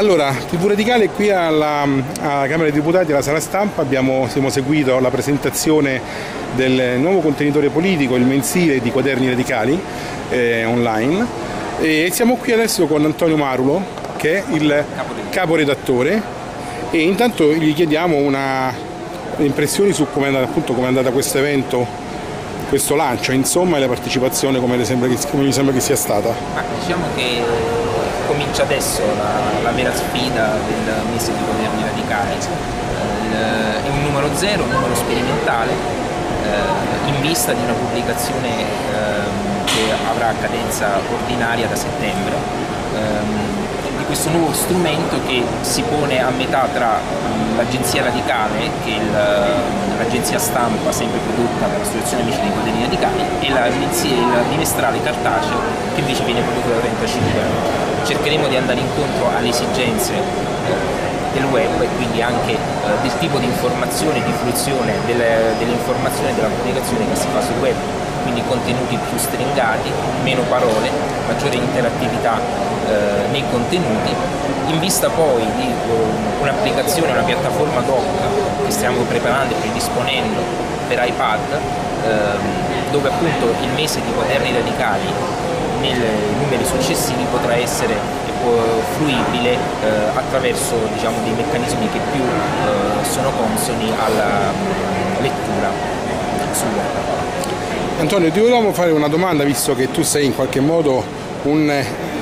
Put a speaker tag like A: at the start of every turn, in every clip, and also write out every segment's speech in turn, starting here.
A: Allora, TV Radicale qui alla, alla, Camera dei Deputati, alla sala stampa, abbiamo, abbiamo seguito la presentazione del nuovo contenitore politico, il mensile di Quaderni Radicali eh, online. E siamo qui adesso con Antonio Marulo che è il caporedattore. E intanto gli chiediamo una, impressioni su come è andata, andata questo evento, questo lancio, insomma e la partecipazione come, sembra che, come mi sembra che sia stata.
B: Ah, diciamo che comincia adesso la, la vera sfida del mese di governi radicali. Eh, è un numero zero, un numero sperimentale, eh, in vista di una pubblicazione ehm, che avrà cadenza ordinaria da settembre ehm, di questo nuovo strumento che si pone a metà tra l'agenzia radicale, che è l'agenzia stampa sempre prodotta dall'Associazione Amici dei Quaderni Radicali, e il bimestrale cartaceo che invece viene prodotto da 35 anni. Cercheremo di andare incontro alle esigenze eh, del web e quindi anche eh, del tipo di informazione di fruizione delle, dell'informazione e della comunicazione che si fa sul web, quindi contenuti più stringati, meno parole, maggiore interattività eh, nei contenuti, in vista poi di uh, un'applicazione, una piattaforma doc che stiamo preparando e predisponendo per iPad, ehm, dove appunto il mese di quaderni radicali nei numeri successivi potrà essere eh, fruibile eh, attraverso diciamo, dei meccanismi che più eh, sono consoni alla mm, lettura sul web.
A: Antonio, ti volevamo fare una domanda visto che tu sei in qualche modo un,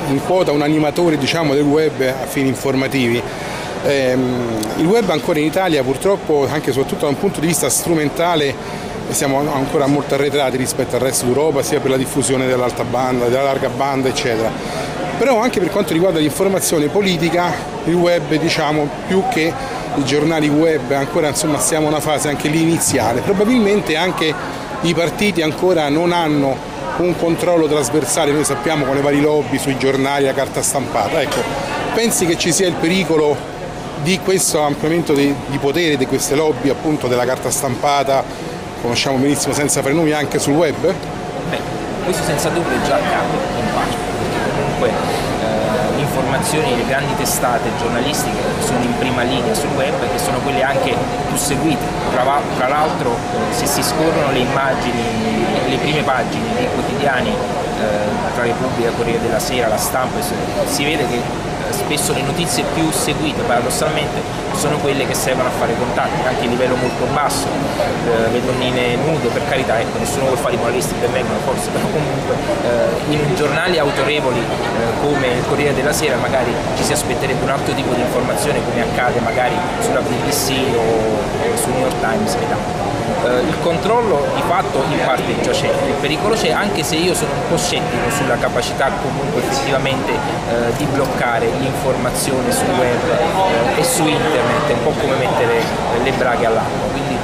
A: in quota un animatore diciamo, del web a fini informativi. Eh, il web ancora in Italia purtroppo anche soprattutto da un punto di vista strumentale siamo ancora molto arretrati rispetto al resto d'Europa sia per la diffusione dell'alta banda, della larga banda eccetera. Però anche per quanto riguarda l'informazione politica il web diciamo più che i giornali web ancora insomma siamo a una fase anche lì iniziale, probabilmente anche i partiti ancora non hanno un controllo trasversale, noi sappiamo con le varie lobby sui giornali, la carta stampata, ecco, pensi che ci sia il pericolo di questo ampliamento di, di potere di queste lobby appunto della carta stampata conosciamo benissimo senza fare nomi anche sul web?
B: Beh, questo senza dubbio già accade in parte, perché comunque eh, le informazioni, le grandi testate giornalistiche sono in prima linea sul web, che sono quelle anche più seguite. Tra, tra l'altro se si scorrono le immagini, le prime pagine dei quotidiani eh, tra Repubblica, Corriere della Sera, La Stampa, si vede che spesso le notizie più seguite paradossalmente sono quelle che servono a fare contatti anche a livello molto basso eh, le donnine nude per carità ecco nessuno vuole fare i moralisti ben vengono forse però comunque eh, in giornali autorevoli eh, come il Corriere della Sera magari ci si aspetterebbe un altro tipo di informazione come accade magari sulla BBC o, o sul New York Times eh, il controllo di fatto in parte già c'è, il pericolo c'è anche se io sono un po' scettico sulla capacità comunque effettivamente eh, di bloccare l'informazione sul web eh, e su internet, è un po' come mettere le braghe all'acqua. Quindi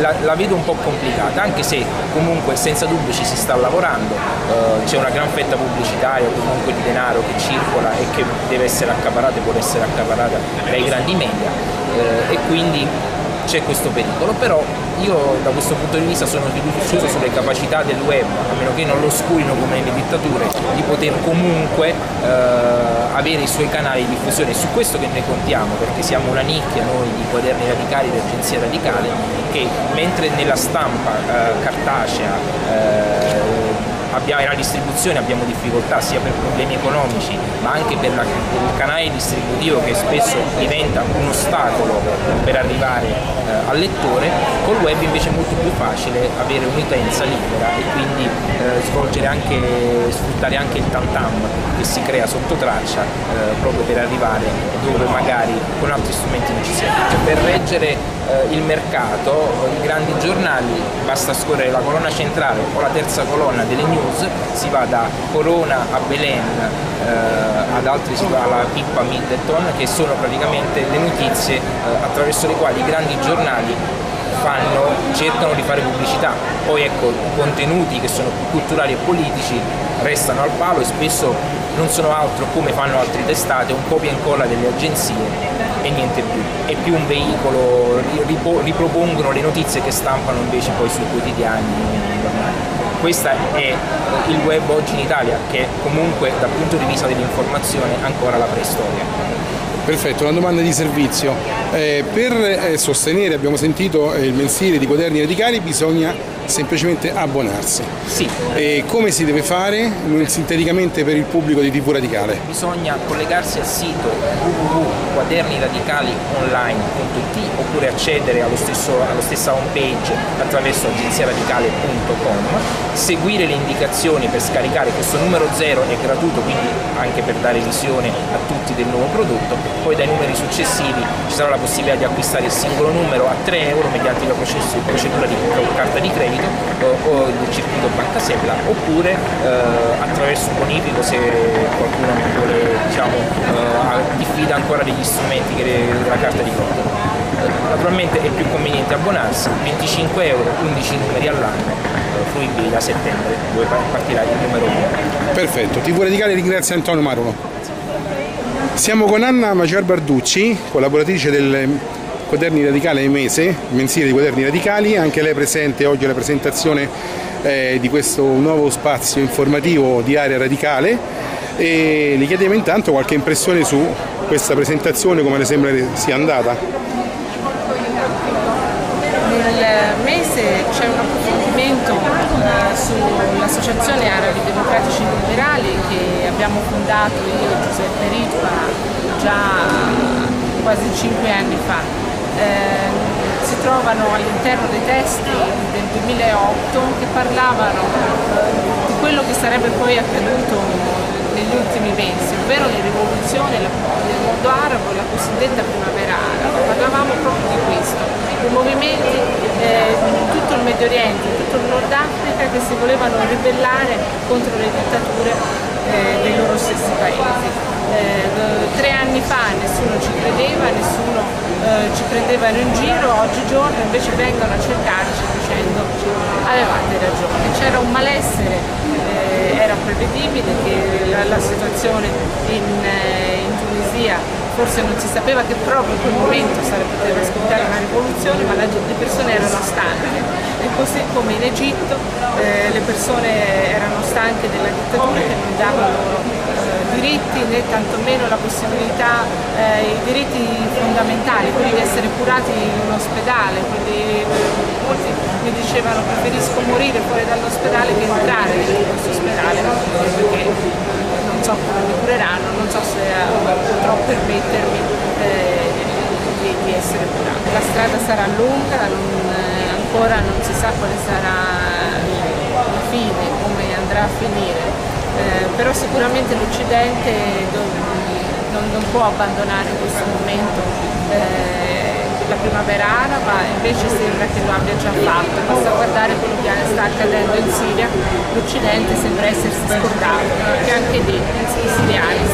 B: la, la, vedo un po' complicata, anche se comunque senza dubbio ci si sta lavorando, eh, c'è una gran fetta pubblicitaria comunque di denaro che circola e che deve essere accaparata e può essere accaparata dai grandi media eh, e quindi c'è questo pericolo, però io da questo punto di vista sono fiducioso sulle capacità del web, a meno che non lo oscurino come nelle dittature, di poter comunque eh, avere i suoi canali di diffusione. Su questo che ne contiamo, perché siamo una nicchia noi di quaderni radicali, di agenzia radicale, che mentre nella stampa eh, cartacea eh, abbiamo, la distribuzione abbiamo difficoltà sia per problemi economici ma anche per, la, per il canale distributivo che spesso diventa un ostacolo per arrivare eh, al lettore, col web invece è molto più facile avere un'utenza libera e quindi eh, svolgere anche, sfruttare anche il tantam che si crea sotto traccia eh, proprio per arrivare dove magari con altri strumenti non ci si arriva. Per reggere eh, il mercato, i grandi giornali, basta scorrere la colonna centrale o la terza colonna delle news News, si va da Corona a Belen, eh, ad altri si va alla Pippa Middleton, che sono praticamente le notizie eh, attraverso le quali i grandi giornali fanno, cercano di fare pubblicità. Poi ecco, contenuti che sono culturali e politici restano al palo e spesso non sono altro come fanno altre testate, un copia e incolla delle agenzie e niente più. È più un veicolo, ripropongono le notizie che stampano invece poi sui quotidiani questo è il web oggi in Italia che comunque dal punto di vista dell'informazione ancora la preistoria.
A: Perfetto, una domanda di servizio. Eh, per eh, sostenere, abbiamo sentito, eh, il mensile di Quaderni Radicali bisogna semplicemente abbonarsi.
B: Sì.
A: E come si deve fare sinteticamente per il pubblico di TV Radicale?
B: Bisogna collegarsi al sito www.quaderniradicalionline.it oppure accedere allo stesso, alla stessa home page attraverso agenziaradicale.com, seguire le indicazioni per scaricare questo numero 0 è gratuito quindi anche per dare visione a tutti del nuovo prodotto, poi dai numeri successivi ci sarà la possibilità di acquistare il singolo numero a 3 euro mediante la procedura di carta di credito o, il circuito Banca Sella oppure eh, attraverso un bonifico se qualcuno vuole, diciamo, eh, diffida ancora degli strumenti della carta di credito. Naturalmente è più conveniente abbonarsi, 25 euro, 11 numeri all'anno, eh, fruibili da settembre, dove partirà il numero 1.
A: Perfetto, TV Radicale ringrazia Antonio Marulo. Siamo con Anna Magiar Barducci, collaboratrice del Quaderni Radicali mese, mensile di Quaderni Radicali, anche lei presente oggi alla presentazione eh, di questo nuovo spazio informativo di Area Radicale e le chiediamo intanto qualche impressione su questa presentazione, come le sembra sia andata.
C: Nel mese c'è un approfondimento eh, sull'Associazione Arabi Democratici Liberali che abbiamo fondato io e Giuseppe Ritpa già quasi cinque anni fa eh, si trovano all'interno dei testi del 2008 che parlavano di quello che sarebbe poi accaduto negli ultimi mesi, ovvero le rivoluzioni del mondo arabo, la cosiddetta primavera araba. Parlavamo proprio di questo, i movimenti eh, in tutto il Medio Oriente, in tutto il Nord Africa che si volevano ribellare contro le dittature eh, dei loro stessi paesi. Eh, tre anni fa nessuno ci credeva, nessuno eh, ci prendevano in giro, oggigiorno invece vengono a cercarci dicendo avevate ragione. C'era un malessere, eh, era prevedibile che la, la situazione in, eh, in Tunisia forse non si sapeva che proprio in quel momento sarebbe poteva aspettare una rivoluzione, ma le persone erano stanche. E così come in Egitto eh, le persone erano stanche della dittatura che non davano loro diritti né tantomeno la possibilità, eh, i diritti fondamentali, quelli di essere curati in un ospedale, quindi eh, molti mi dicevano preferisco morire fuori dall'ospedale che entrare in questo ospedale perché non so come mi cureranno, non so se eh, potrò permettermi eh, di, essere curato. La strada sarà lunga, non, eh, ancora non si sa quale sarà la fine, come andrà a finire. Eh, però sicuramente l'Occidente non, non, può abbandonare in questo momento. Eh, la primavera araba, invece sembra che lo abbia già fatto, basta guardare quello che sta accadendo in Siria, l'Occidente sembra essersi scordato, perché anche lì i siriani